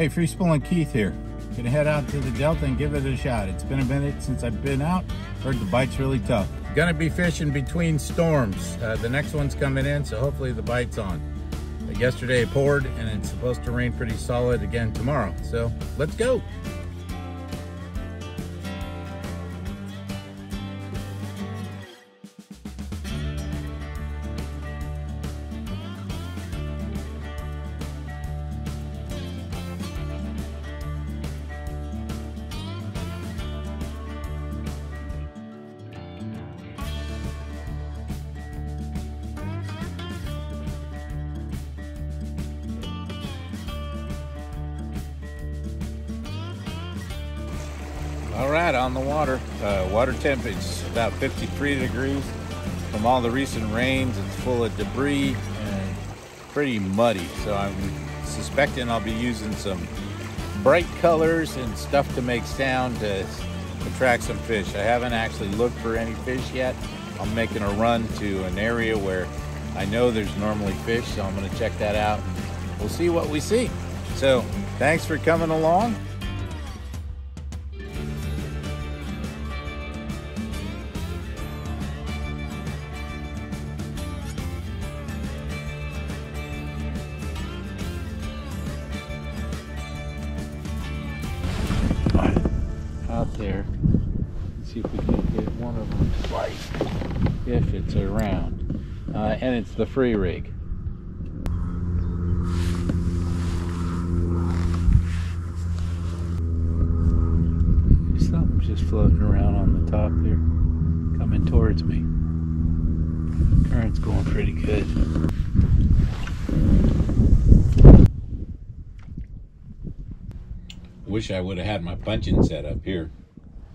Hey, Free Spooling Keith here. Gonna head out to the Delta and give it a shot. It's been a minute since I've been out. Heard the bite's really tough. Gonna be fishing between storms. Uh, the next one's coming in, so hopefully the bite's on. Yesterday poured and it's supposed to rain pretty solid again tomorrow. So let's go. All right, on the water. Uh, water temp is about 53 degrees. From all the recent rains, it's full of debris and pretty muddy. So I'm suspecting I'll be using some bright colors and stuff to make sound to attract some fish. I haven't actually looked for any fish yet. I'm making a run to an area where I know there's normally fish, so I'm gonna check that out. We'll see what we see. So thanks for coming along. There. Let's see if we can get one of them bite if it's around. Uh, and it's the free rig. Something's just floating around on the top there, coming towards me. Current's going pretty good. Wish I would have had my punching set up here.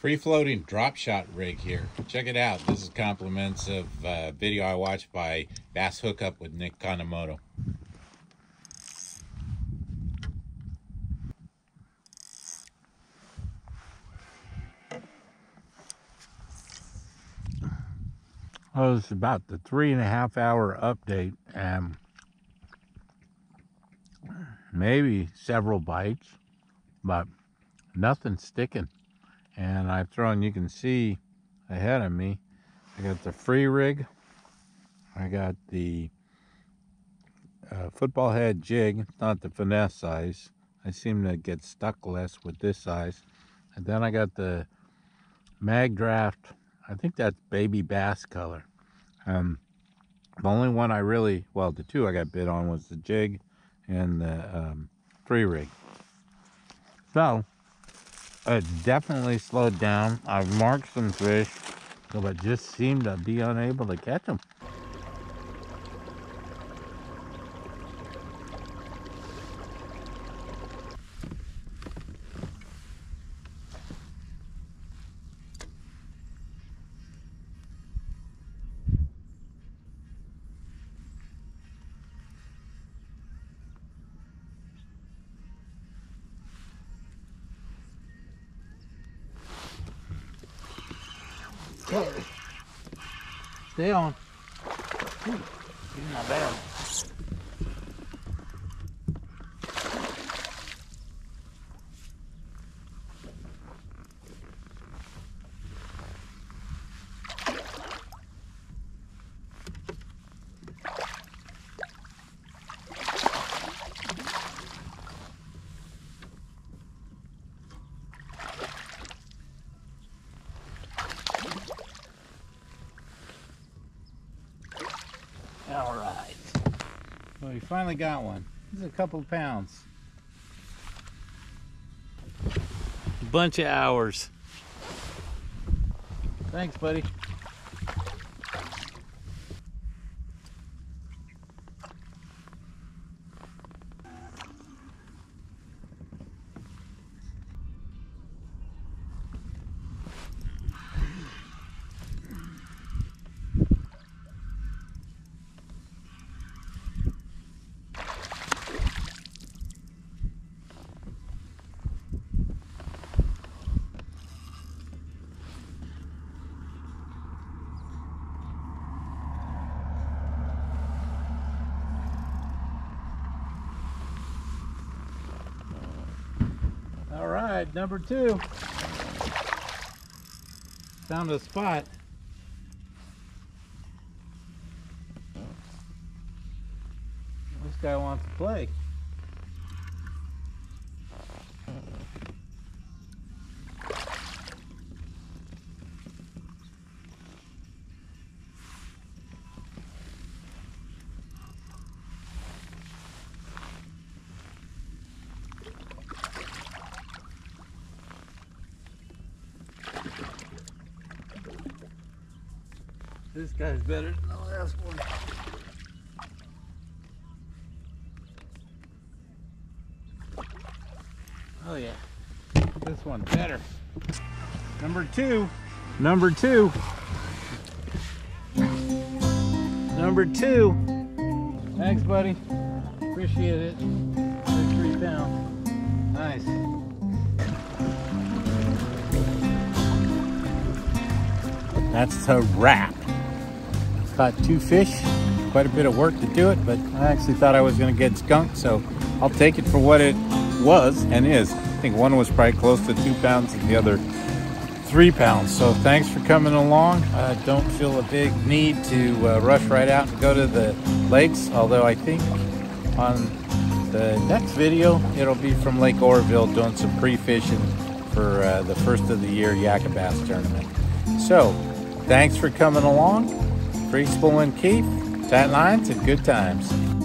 Free floating drop shot rig here. Check it out. This is compliments of uh, video I watched by Bass Hookup with Nick Kanemoto. Well, it's about the three and a half hour update and maybe several bites, but nothing sticking and I've thrown, you can see ahead of me, I got the free rig, I got the uh, football head jig, not the finesse size. I seem to get stuck less with this size. And then I got the mag draft, I think that's baby bass color. Um, the only one I really, well, the two I got bit on was the jig and the um, free rig. So, it definitely slowed down. I've marked some fish, but just seem to be unable to catch them. Stay on. Ooh, not bad. Finally got one. This is a couple pounds. Bunch of hours. Thanks, buddy. All right, number two. Found a spot. This guy wants to play. This guy's better than the last one. Oh yeah, this one better. Number two, number two, number two. Thanks, buddy. Appreciate it. There's three pounds. Nice. That's a wrap. Caught two fish, quite a bit of work to do it, but I actually thought I was gonna get skunked, so I'll take it for what it was and is. I think one was probably close to two pounds and the other three pounds. So thanks for coming along. I don't feel a big need to uh, rush right out and go to the lakes, although I think on the next video, it'll be from Lake Oroville doing some pre-fishing for uh, the first of the year Yakka Bass tournament. So, thanks for coming along. Free Spooling Keith, Tight Lines, and good times.